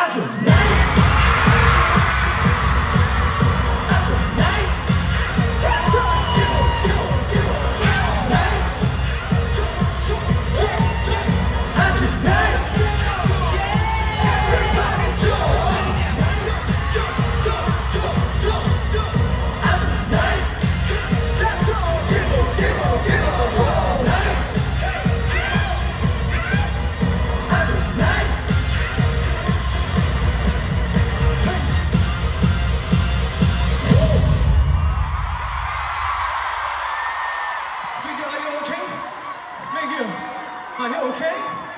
Action. Are you okay?